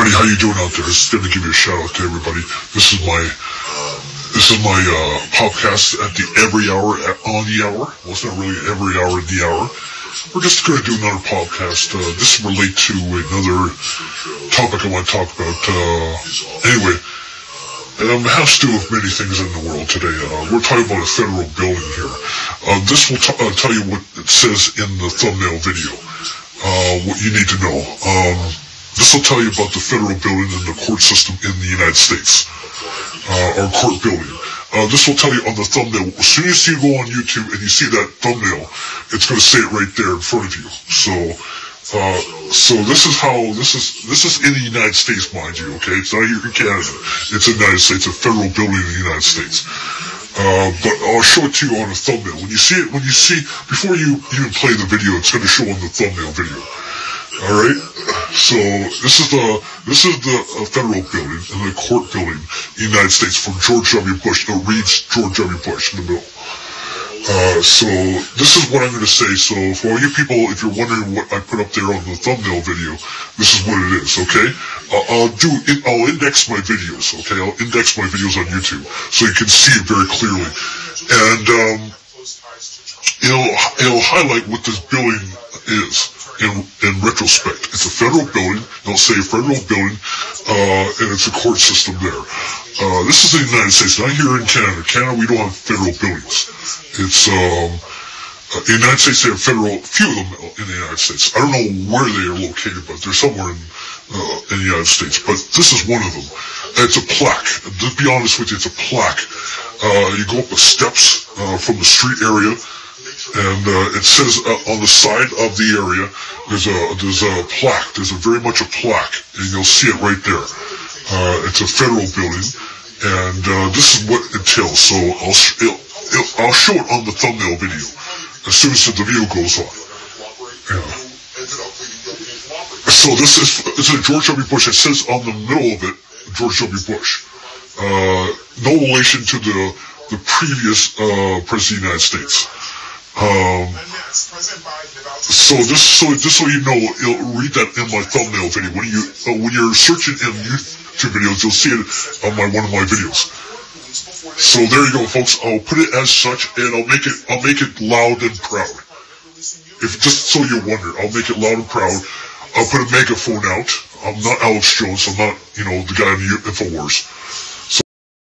everybody, how you doing out there? Just gonna give you a shout out to everybody. This is my this is my uh, podcast at the every hour at, on the hour. Well, it's not really every hour the hour. We're just gonna do another podcast. Uh, this relate to another topic I want to talk about. Uh, anyway, um, it has to do with many things in the world today. Uh, we're talking about a federal building here. Uh, this will t- uh, tell you what it says in the thumbnail video. Uh, what you need to know. Um, this will tell you about the federal building and the court system in the United States. Uh, our court building. Uh, this will tell you on the thumbnail. As soon as you go on YouTube and you see that thumbnail, it's going to say it right there in front of you. So, uh, so this is how this is. This is in the United States, mind you. Okay, it's not here in Canada. It's in the United States. A federal building in the United States. Uh, but I'll show it to you on a thumbnail. When you see it, when you see, before you even play the video, it's going to show on the thumbnail video. Alright? So, this is the, this is the uh, federal building and the court building in the United States for George W. Bush. It reads George W. Bush in the middle. Uh, so, this is what I'm going to say. So, for all you people, if you're wondering what I put up there on the thumbnail video, this is what it is, okay? Uh, I'll do, I'll index my videos, okay? I'll index my videos on YouTube so you can see it very clearly. And, um, it'll, it'll highlight what this building is in, in retrospect. It's a federal building. They'll say federal building, uh, and it's a court system there. Uh, this is the United States, not here in Canada. Canada, we don't have federal buildings. It's, um, uh, the United States, they have federal, few of them in the United States. I don't know where they are located, but they're somewhere in, uh, in the United States. But this is one of them. It's a plaque. To be honest with you, it's a plaque. Uh, you go up the steps, uh, from the street area, and uh, it says uh, on the side of the area there's a there's a plaque. There's a very much a plaque, and you'll see it right there. Uh, it's a federal building, and uh, this is what it tells. So I'll sh- it'll, it'll, I'll show it on the thumbnail video as soon as the video goes on. Yeah. So this is it's a George W. Bush. It says on the middle of it George W. Bush. Uh, no relation to the the previous uh, president of the United States. Um, so just so just so you know, read that in my thumbnail video. When you uh, when you're searching in YouTube videos, you'll see it on my one of my videos. So there you go, folks. I'll put it as such, and I'll make it I'll make it loud and proud. If just so you wonder, I'll make it loud and proud. I'll put a megaphone out. I'm not Alex Jones. I'm not you know the guy on the Infowars.